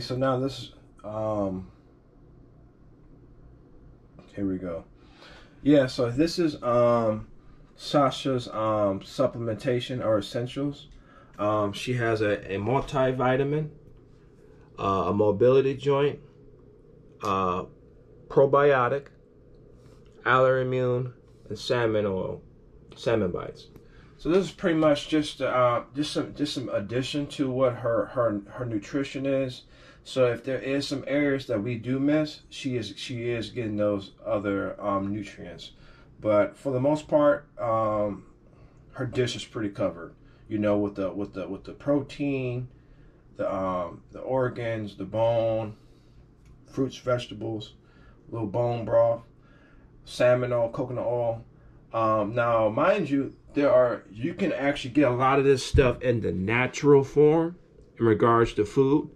so now this um here we go. Yeah, so this is um Sasha's um supplementation or essentials. Um she has a, a multivitamin, uh, a mobility joint, uh probiotic, Aller-Immune, and salmon oil, salmon bites. So this is pretty much just uh, just some just some addition to what her her her nutrition is. So if there is some areas that we do miss, she is she is getting those other um, nutrients. But for the most part, um, her dish is pretty covered. You know, with the with the with the protein, the um, the organs, the bone, fruits, vegetables, little bone broth, salmon oil, coconut oil. Um, now, mind you, there are you can actually get a lot of this stuff in the natural form in regards to food.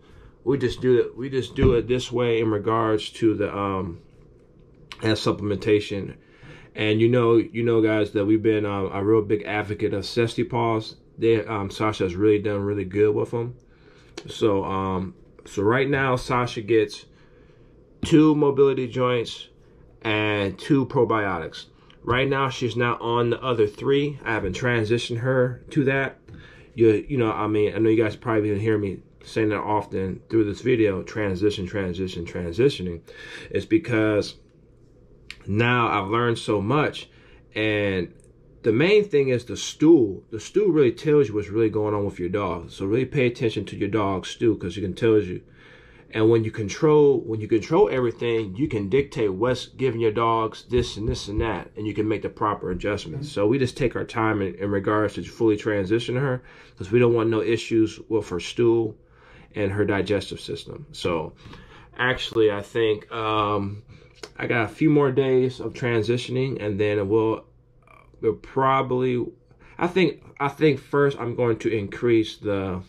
We just do it. We just do it this way in regards to the um as supplementation. And you know, you know, guys, that we've been um, a real big advocate of Zesty Paws. They, um, Sasha has really done really good with them. So, um, so right now, Sasha gets two mobility joints and two probiotics. Right now, she's not on the other three. I haven't transitioned her to that. You, you know, I mean, I know you guys probably didn't hear me saying that often through this video, transition, transition, transitioning. It's because now I've learned so much. And the main thing is the stool. The stool really tells you what's really going on with your dog. So really pay attention to your dog's stool because it can tell you and when you control, when you control everything, you can dictate what's giving your dogs this and this and that, and you can make the proper adjustments. So we just take our time in, in regards to fully transition her because we don't want no issues with her stool and her digestive system. So actually, I think um, I got a few more days of transitioning, and then we'll we'll probably. I think I think first I'm going to increase the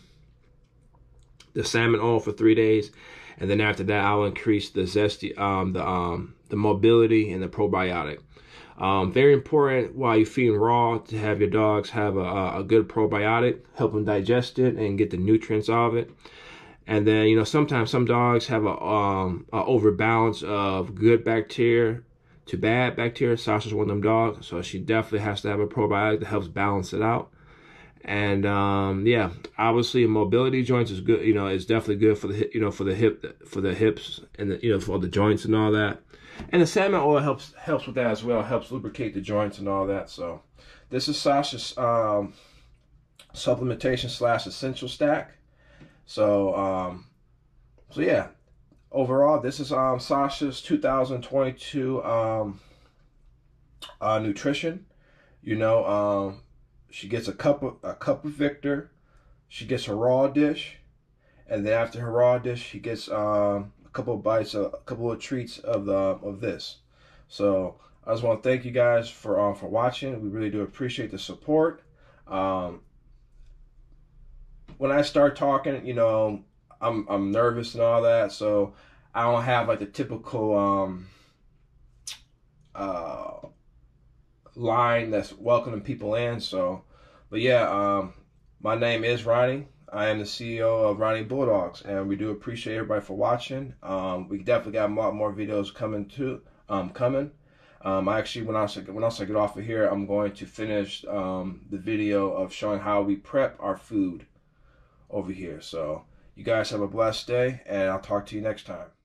the salmon oil for three days, and then after that I'll increase the zesty, um, the um, the mobility and the probiotic. Um, very important while you're feeding raw to have your dogs have a, a good probiotic, help them digest it and get the nutrients of it. And then you know sometimes some dogs have a, um, a overbalance of good bacteria to bad bacteria. Sasha's one of them dogs, so she definitely has to have a probiotic that helps balance it out. And um, yeah, obviously mobility joints is good. You know, it's definitely good for the you know for the hip for the hips and the, you know for the joints and all that. And the salmon oil helps helps with that as well. Helps lubricate the joints and all that. So this is Sasha's um, supplementation slash essential stack. So um, so yeah, overall this is um, Sasha's 2022 um, uh, nutrition. You know. Um, she gets a cup of a cup of Victor. She gets her raw dish, and then after her raw dish, she gets um, a couple of bites, a, a couple of treats of the of this. So I just want to thank you guys for um, for watching. We really do appreciate the support. Um, when I start talking, you know, I'm I'm nervous and all that, so I don't have like the typical um, uh, line that's welcoming people in. So, but yeah, um, my name is Ronney. I am the CEO of Ronney Bulldogs, and we do appreciate everybody for watching. Um, we definitely got a lot more videos coming to um, coming. Um, I actually, when I when I get off of here, I'm going to finish um, the video of showing how we prep our food over here. So you guys have a blessed day, and I'll talk to you next time.